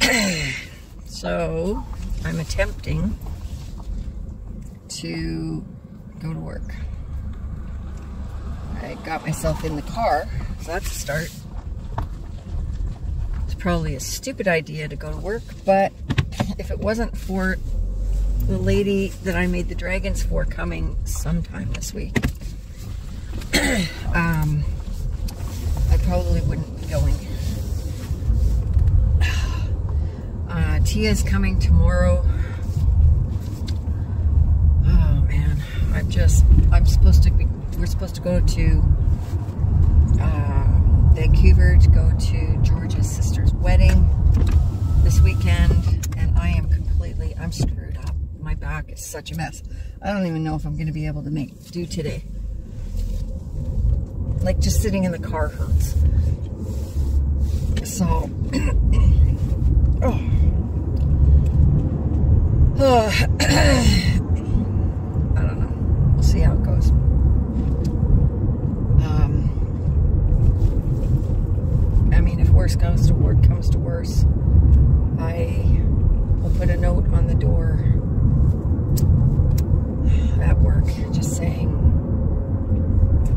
so, I'm attempting to go to work. I got myself in the car, so that's a start. It's probably a stupid idea to go to work, but if it wasn't for the lady that I made the dragons for coming sometime this week, um, I probably wouldn't be going. Uh, Tia's coming tomorrow. Oh man, I'm just, I'm supposed to be, we're supposed to go to uh, Vancouver to go to George's sister's wedding this weekend, and I am completely, I'm screwed up. My back is such a mess. I don't even know if I'm going to be able to make do today. Like just sitting in the car hurts. So, oh. Uh, I don't know. We'll see how it goes. Um, I mean, if worse comes to worse comes to worse, I will put a note on the door at work, just saying,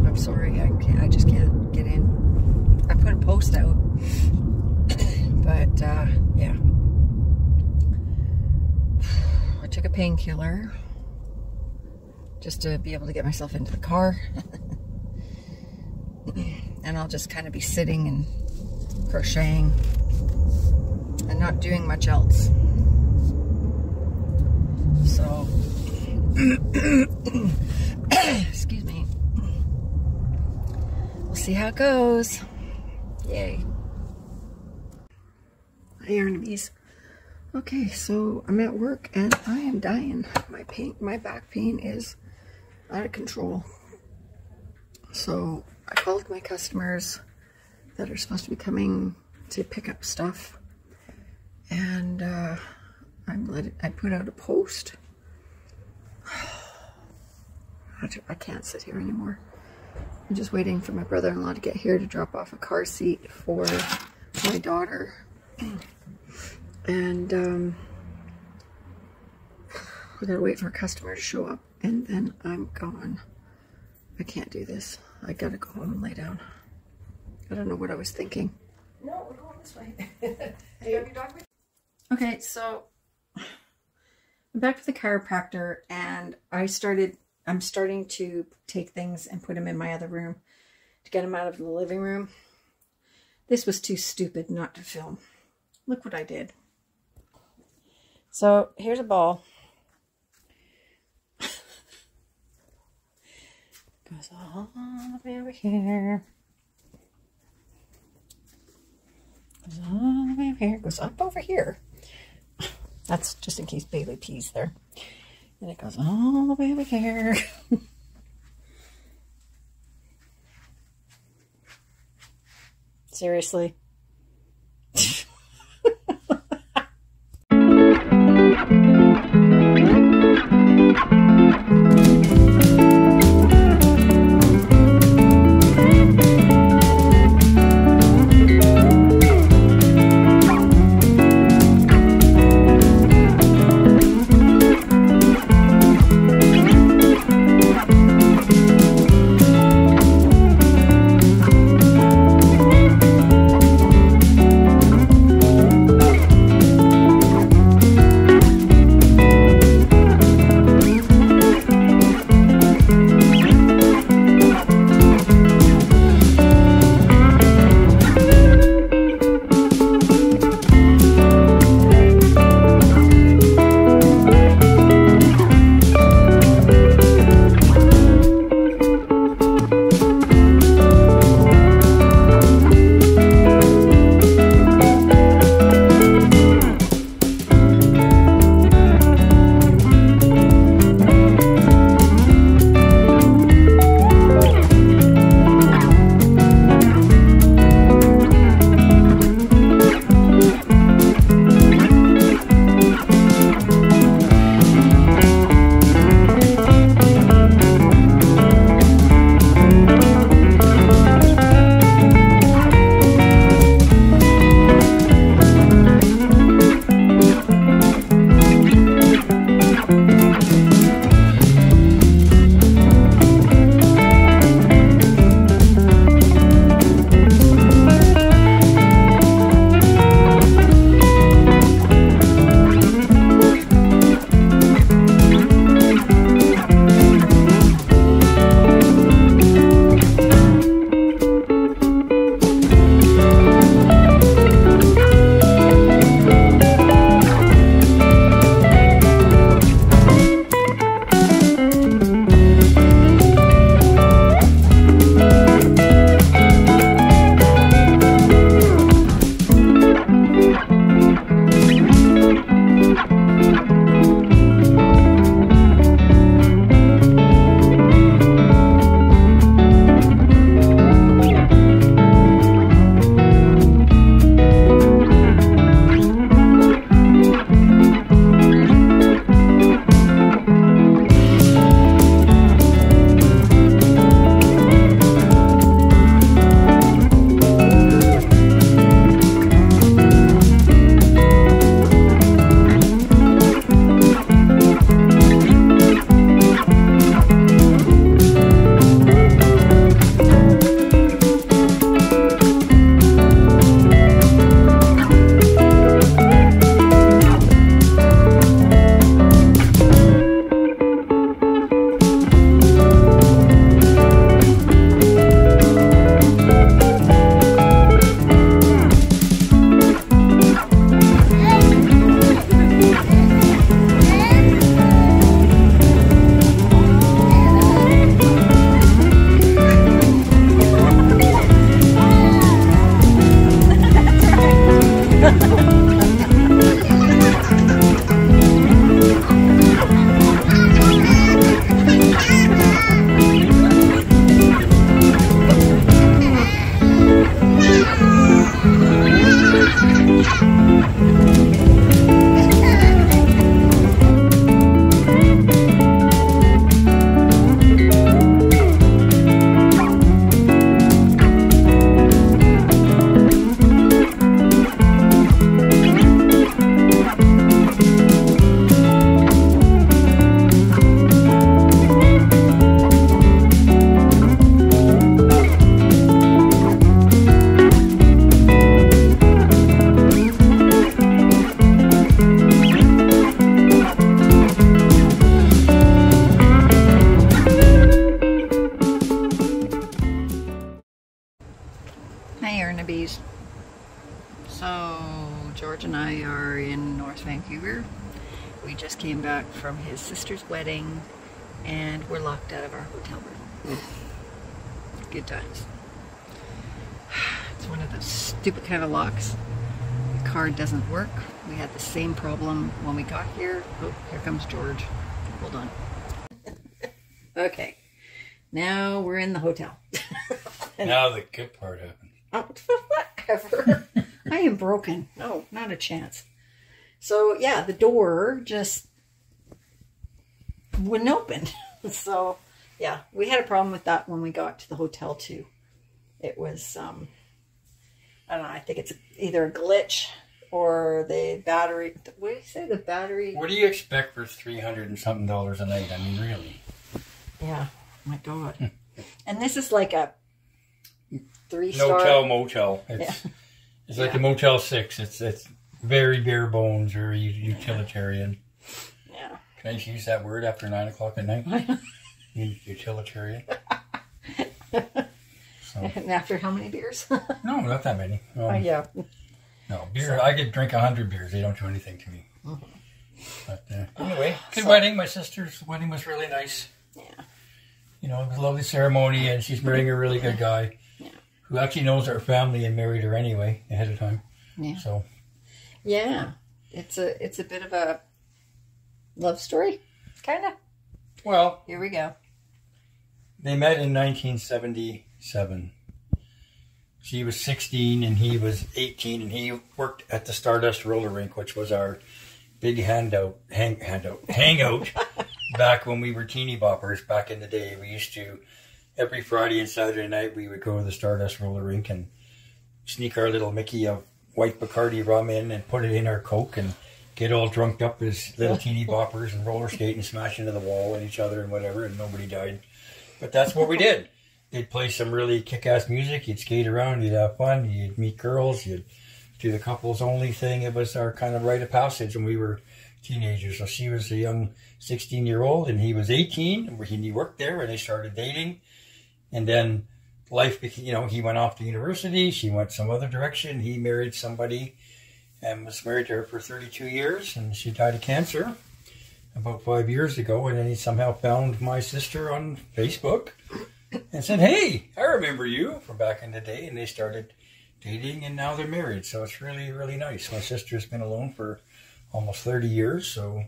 "I'm sorry, I can't, I just can't get in." I put a post out, but uh, yeah. I took a painkiller just to be able to get myself into the car. and I'll just kind of be sitting and crocheting and not doing much else. So, excuse me. We'll see how it goes. Yay. Hi, Arnabees. Okay, so I'm at work and I am dying. My pain, my back pain is out of control. So I called my customers that are supposed to be coming to pick up stuff, and uh, I'm let it, I put out a post. I can't sit here anymore. I'm just waiting for my brother-in-law to get here to drop off a car seat for my daughter. And um, we gotta wait for a customer to show up and then I'm gone. I can't do this. I gotta go home and lay down. I don't know what I was thinking. No, we're going this way. hey. Okay, so I'm back to the chiropractor and I started, I'm starting to take things and put them in my other room to get them out of the living room. This was too stupid not to film. Look what I did. So here's a ball. Goes all the way over here. Goes all the way over here. Goes up over here. That's just in case Bailey pees there. And it goes all the way over here. Seriously. Vancouver. We just came back from his sister's wedding and we're locked out of our hotel room. Good times. It's one of those stupid kind of locks. The card doesn't work. We had the same problem when we got here. Oh, here comes George. Hold on. okay. Now we're in the hotel. now the good part happened. Oh, whatever. I am broken. No, not a chance. So yeah, the door just wouldn't open. so yeah, we had a problem with that when we got to the hotel too. It was um I don't know, I think it's either a glitch or the battery what do you say the battery What do you expect for three hundred and something dollars a night? I mean really. Yeah. My God. and this is like a three star Motel motel. It's yeah. it's like yeah. a Motel Six. It's it's very bare bones, very utilitarian. Yeah. Can I just use that word after nine o'clock at night? utilitarian. so. And after how many beers? no, not that many. Um, uh, yeah. No beer. So. I could drink a hundred beers. They don't do anything to me. Mm-hmm. But uh, anyway, good so, wedding. My sister's wedding was really nice. Yeah. You know, it was a lovely ceremony, and she's marrying a really good guy yeah. who actually knows our family and married her anyway ahead of time. Yeah. So. Yeah, it's a it's a bit of a love story, kind of. Well, here we go. They met in 1977. She was 16 and he was 18, and he worked at the Stardust Roller Rink, which was our big handout, hang, handout, hangout back when we were teeny boppers back in the day. We used to every Friday and Saturday night we would go to the Stardust Roller Rink and sneak our little Mickey of white Bacardi rum in and put it in our Coke and get all drunked up as little teeny boppers and roller skate and smash into the wall and each other and whatever, and nobody died. But that's what we did. They'd play some really kick-ass music. You'd skate around. You'd have fun. You'd meet girls. You'd do the couples only thing. It was our kind of rite of passage when we were teenagers. So she was a young 16 year old and he was 18. He worked there and they started dating. And then life became, you know, he went off to university. She went some other direction. He married somebody and was married to her for 32 years, and she died of cancer about five years ago. And then he somehow found my sister on Facebook and said, "Hey, I remember you from back in the day." And they started dating, and now they're married. So it's really, really nice. My sister's been alone for almost 30 years, so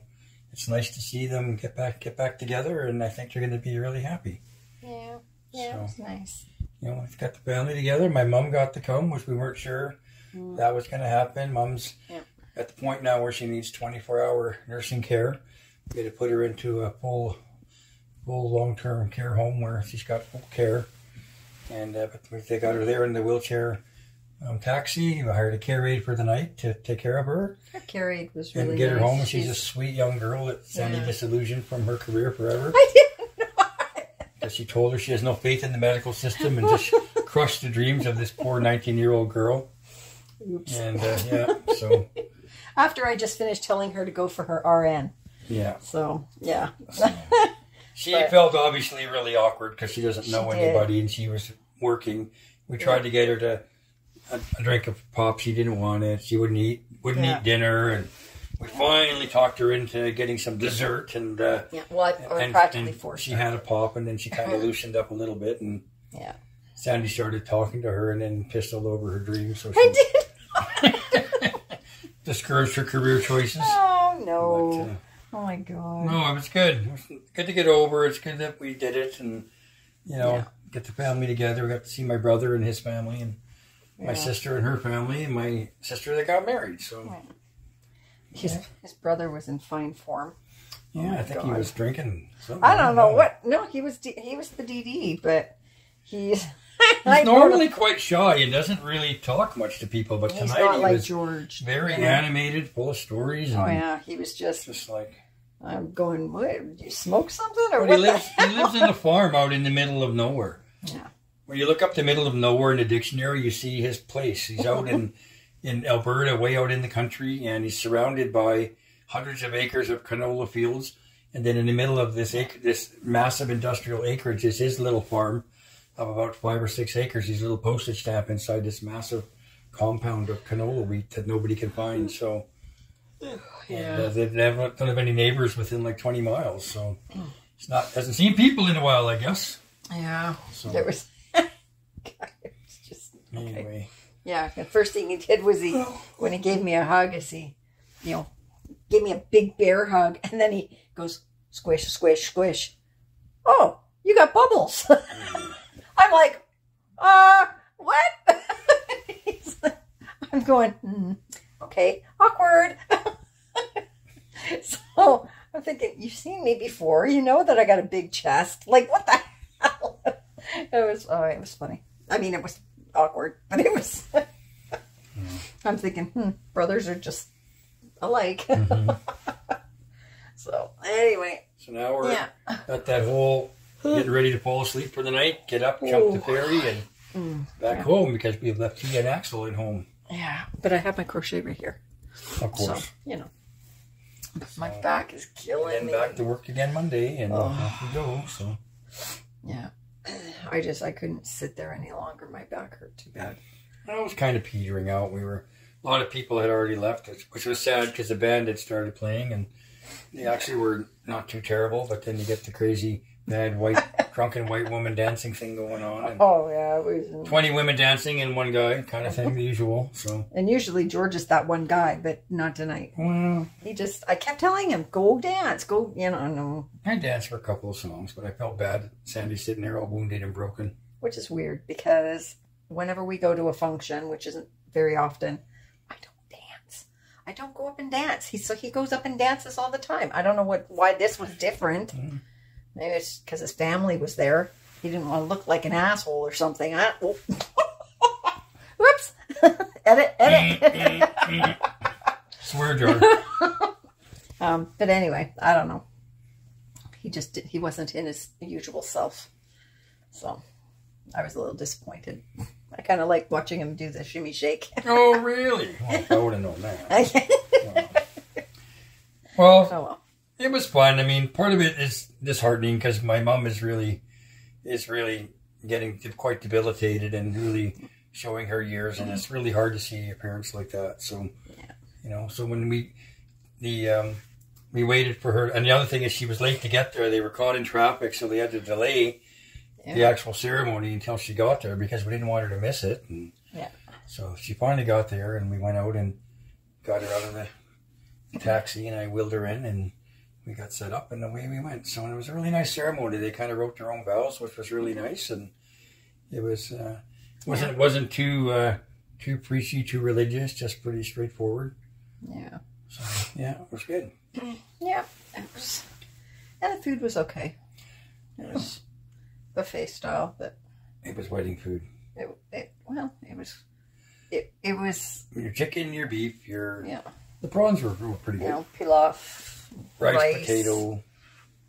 it's nice to see them get back get back together, and I think they're going to be really happy. Yeah, yeah, so, it's nice. You know, we've got the family together. My mom got to come, which we weren't sure mm. that was going to happen. Mom's yeah. at the point now where she needs 24 hour nursing care. We had to put her into a full, full long term care home where she's got full care. And uh, but they got her there in the wheelchair um, taxi. We hired a care aide for the night to take care of her. Her care aide was really and get nice. her home. She's, she's, a sweet young girl that Sandy yeah. disillusioned from her career forever. I. She told her she has no faith in the medical system and just crushed the dreams of this poor 19 year old girl. Oops. And uh, yeah, so. After I just finished telling her to go for her RN. Yeah. So, yeah. she but, felt obviously really awkward because she doesn't know she anybody and she was working. We tried yeah. to get her to a, a, drink of pop. She didn't want it. She wouldn't eat wouldn't yeah. eat dinner and we finally talked her into getting some dessert and uh, yeah well I, I and, practically and forced she her. had a pop and then she kind of loosened up a little bit and yeah Sandy started talking to her and then pissed all over her dreams. So she I did. discouraged her career choices. Oh no! But, uh, oh my god! No, it was good. It was good to get over. It's good that we did it, and you know, yeah. get the family together. We got to see my brother and his family, and yeah. my sister and her family, and my sister that got married. So. Yeah. His, his brother was in fine form. Yeah, oh I think God. he was drinking. I don't know what. No, he was he was the DD, but he's He's normally quite shy and doesn't really talk much to people, but He's tonight he like was George. very yeah. animated, full of stories. oh yeah, he was just just like I'm going. What? Did you smoke something or what? He lives. he lives in a farm out in the middle of nowhere. Yeah. When you look up the middle of nowhere in the dictionary, you see his place. He's out in in Alberta, way out in the country, and he's surrounded by hundreds of acres of canola fields. And then in the middle of this acre, this massive industrial acreage is his little farm of about five or six acres, these little postage stamp inside this massive compound of canola wheat that nobody can find. So Yeah. uh, they never don't have any neighbors within like 20 miles. So it's not hasn't seen people in a while, I guess. Yeah. So There was. it's just anyway, yeah. The first thing he did was he when he gave me a hug, is he, you know, gave me a big bear hug, and then he goes squish, squish, squish. Oh, you got bubbles. I'm like, uh, what? He's like- I'm going, "Hmm, okay, awkward. so I'm thinking, you've seen me before. You know that I got a big chest. Like, what the hell? it was, oh, it was funny. I mean, it was awkward, but it was. I'm thinking, hmm, brothers are just alike. so anyway, so now we're yeah. at that whole getting ready to fall asleep for the night, get up, jump the ferry, and Mm, back home because we've left Tia and Axel at home, Yeah, but I have my crochet right here, of so course. you know, my So- back is killing and me. then back to work again Monday, and Oh. off we go. So Yeah, I just I couldn't sit there any longer. My back hurt too bad. I was kind of petering out. We were a lot of people had already left, which- was sad because the band had started playing, and they actually were not too terrible. But then you get the crazy bad white drunken white woman dancing thing going on, and Oh yeah, it was. twenty women dancing and one guy kind of thing, the usual. So And usually George is that one guy, but not tonight. well, He just I kept telling him, go dance, go. You know, no, I danced for a couple of songs, but I felt bad. Sandy sitting there all wounded and broken. which is weird because whenever we go to a function, which isn't very often, I don't dance. I don't go up and dance. He so he goes up and dances all the time. I don't know what why this was different. Mm. Maybe it's because his family was there. He didn't want to look like an asshole or something. I, oh. Whoops! edit, edit. Swear jar. um, but anyway, I don't know. He just did, he wasn't in his usual self, so I was a little disappointed. I kind of like watching him do the shimmy shake. oh, really? Well, I would have known that. well, oh Well, well. It was fun. I mean, part of it is disheartening because my mom is really, is really getting quite debilitated and really showing her years, and it's really hard to see a parents like that. So, you know, so when we, the, um, we waited for her, and the other thing is she was late to get there. They were caught in traffic, so they had to delay the actual ceremony until she got there because we didn't want her to miss it. And Yeah. so she finally got there, and we went out and got her out of the taxi, and I wheeled her in, and we got set up, and away we went. So it was a really nice ceremony. They kind of wrote their own vows, which was really nice, and it was uh, wasn't it wasn't too uh, too preachy, too religious, just pretty straightforward. Yeah. So yeah, it was good. Yeah. It was, and the food was okay. It was buffet style, but It was wedding food. it, it well, it was it it was Your chicken, your beef, your yeah, the prawns were, were pretty you good. know, pilaf, rice, rice. potato,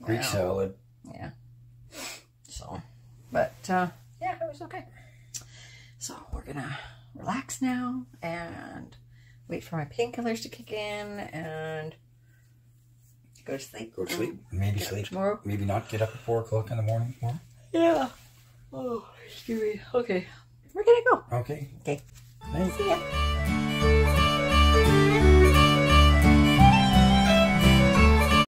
Greek Yeah. salad. Yeah. So, but uh, yeah, it was okay. So we're gonna relax now and wait for my painkillers to kick in and go to sleep. Go to sleep. Maybe sleep. tomorrow. Maybe not get up at four o'clock in the morning. tomorrow. Yeah. Oh, excuse me. Okay, we're gonna go. Okay. Okay. Thanks. See ya.